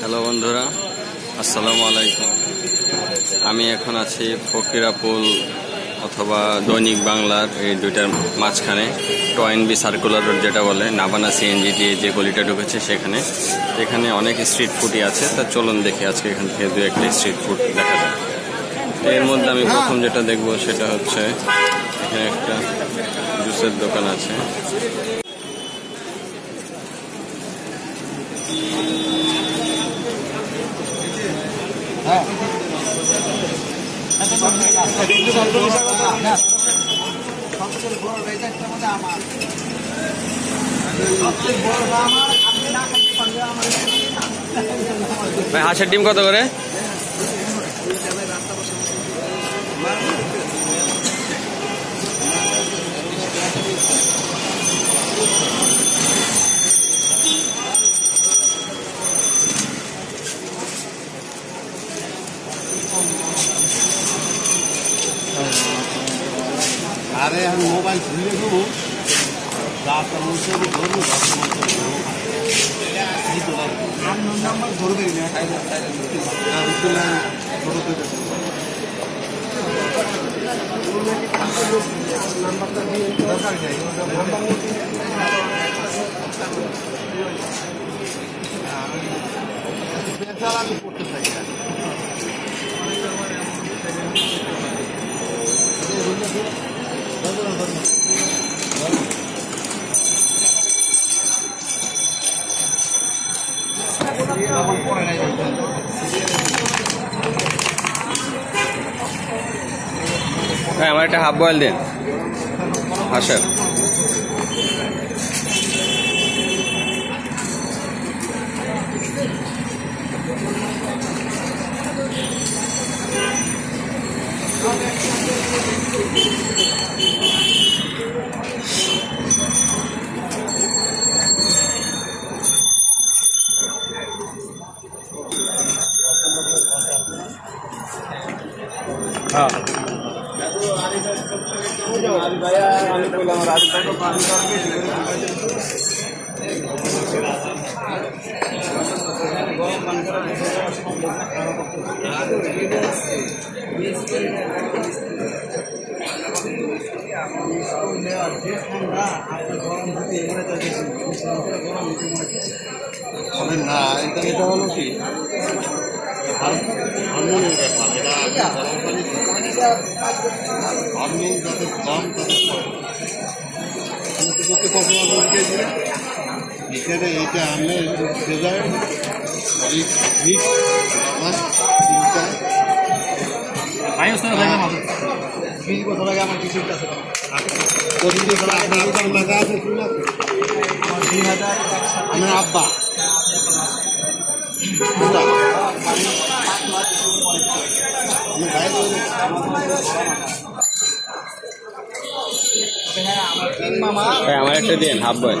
Hello বন্ধুরা, আসসালামু আলাইকুম। আমি এখন আছি ফকিরাপুল অথবা দৈনিক বাংলার এই দুইটার মাঝখানে টয়েন বি সার্কুলার রোড যেটা বলে নাবানা সিএনজি দিয়ে যে গলিটা ঢুকেছে সেখানে। এখানে অনেক স্ট্রিট ফুডই আছে, তা চলুন দেখি আজকে এখান থেকে দু একটা স্ট্রিট ফুড দেখা যায় এর মধ্যে আমি প্রথম যেটা দেখব সেটা হচ্ছে, এখানে একটা জুসের দোকান আছে। ভাই হাঁসের ডিম কত করে? আরে আমি মোবাইল খুলে দেবো। রাস্তার মধ্যে আমি ধরবো। রাস্তার মধ্যে ধরবো নাম্বার ধরবে না। নাম্বারটা দিয়ে দরকার যাই আমি করতে চাই হ্যাঁ আমার একটা হাফ বয়েল দিন। হাঁসের হ্যাঁ না এটা হলো কি হরমোনের ব্যাপার এটা আমি গরম পানি হরমোন যত কম তত আমি তো করতে আমার বিশ বছর আগে আমার কিছু আছে আপনার আছে শুনে আমার আব্বা। আমার একটা দিন হাফ বয়েল